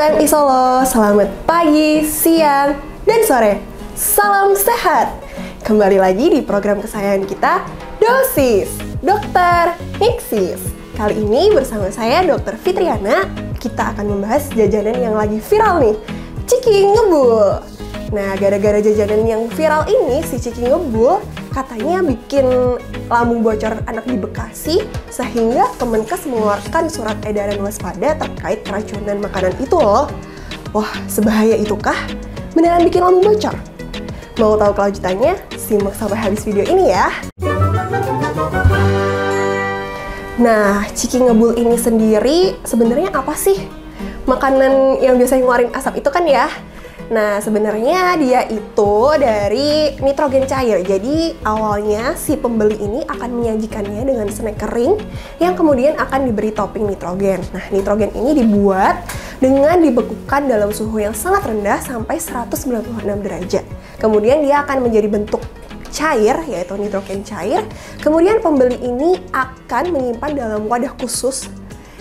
Solo, selamat pagi, siang, dan sore. Salam sehat. Kembali lagi di program kesayangan kita, Dosis, Dokter Nixis. Kali ini bersama saya Dokter Fitriana, kita akan membahas jajanan yang lagi viral nih, Ciki Ngebul. Nah, gara-gara jajanan yang viral ini, si Ciki Ngebul katanya bikin lambung bocor anak di Bekasi sehingga Kemenkes mengeluarkan surat edaran waspada terkait keracunan makanan itu loh. Wah, sebahaya itukah? Beneran bikin lambung bocor? Mau tahu kelanjutannya? Simak sampai habis video ini ya. Nah, ciki ngebul ini sendiri sebenarnya apa sih? Makanan yang biasa ngeluarin asap itu kan ya? Nah, sebenarnya dia itu dari nitrogen cair. Jadi, awalnya si pembeli ini akan menyajikannya dengan snack kering yang kemudian akan diberi topping nitrogen. Nah, nitrogen ini dibuat dengan dibekukan dalam suhu yang sangat rendah sampai 196 derajat. Kemudian dia akan menjadi bentuk cair, yaitu nitrogen cair. Kemudian pembeli ini akan menyimpan dalam wadah khusus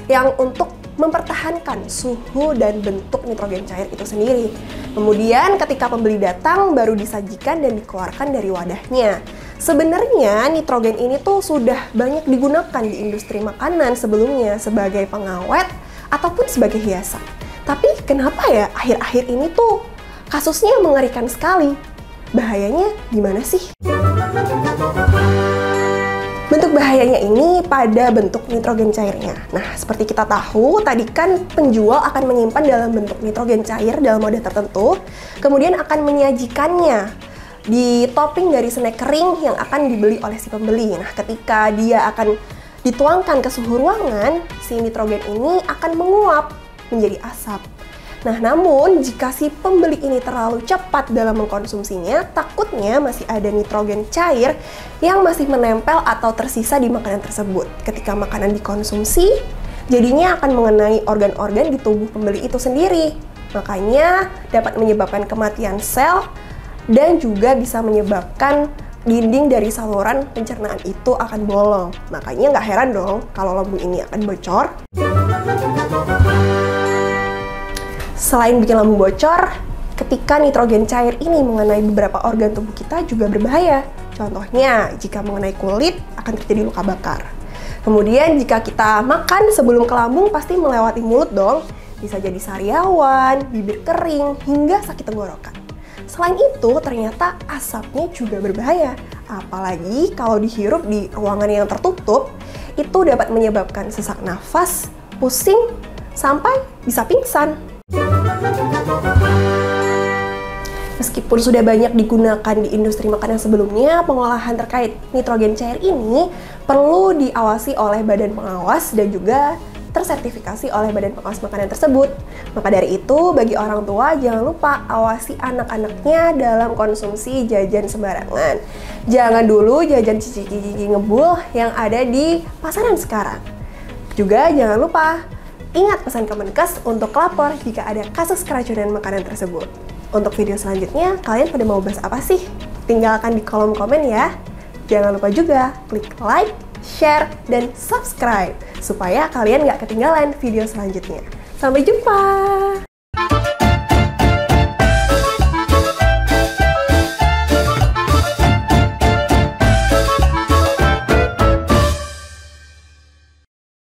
yang untuk mempertahankan suhu dan bentuk nitrogen cair itu sendiri. Kemudian ketika pembeli datang baru disajikan dan dikeluarkan dari wadahnya. Sebenarnya nitrogen ini tuh sudah banyak digunakan di industri makanan sebelumnya sebagai pengawet ataupun sebagai hiasan. Tapi kenapa ya akhir-akhir ini tuh kasusnya mengerikan sekali? Bahayanya gimana sih? Bentuk bahayanya ini pada bentuk nitrogen cairnya. Nah, seperti kita tahu, tadi kan penjual akan menyimpan dalam bentuk nitrogen cair dalam wadah tertentu, kemudian akan menyajikannya di topping dari snack kering yang akan dibeli oleh si pembeli. Nah, ketika dia akan dituangkan ke suhu ruangan, si nitrogen ini akan menguap menjadi asap. Nah, namun jika si pembeli ini terlalu cepat dalam mengkonsumsinya, takutnya masih ada nitrogen cair yang masih menempel atau tersisa di makanan tersebut. Ketika makanan dikonsumsi, jadinya akan mengenai organ-organ di tubuh pembeli itu sendiri. Makanya dapat menyebabkan kematian sel dan juga bisa menyebabkan dinding dari saluran pencernaan itu akan bolong. Makanya nggak heran dong kalau lambung ini akan bocor. Selain bikin lambung bocor, ketika nitrogen cair ini mengenai beberapa organ tubuh kita juga berbahaya. Contohnya, jika mengenai kulit akan terjadi luka bakar. Kemudian jika kita makan sebelum ke lambung pasti melewati mulut dong. Bisa jadi sariawan, bibir kering, hingga sakit tenggorokan. Selain itu, ternyata asapnya juga berbahaya. Apalagi kalau dihirup di ruangan yang tertutup, itu dapat menyebabkan sesak nafas, pusing, sampai bisa pingsan. Meskipun sudah banyak digunakan di industri makanan sebelumnya, pengolahan terkait nitrogen cair ini perlu diawasi oleh badan pengawas dan juga tersertifikasi oleh badan pengawas makanan tersebut. Maka dari itu, bagi orang tua jangan lupa awasi anak-anaknya dalam konsumsi jajan sembarangan. Jangan dulu jajan cici-cici ngebul yang ada di pasaran sekarang. Juga jangan lupa ingat pesan Kemenkes untuk lapor jika ada kasus keracunan makanan tersebut. Untuk video selanjutnya, kalian pada mau bahas apa sih? Tinggalkan di kolom komen ya. Jangan lupa juga klik like, share, dan subscribe supaya kalian nggak ketinggalan video selanjutnya. Sampai jumpa!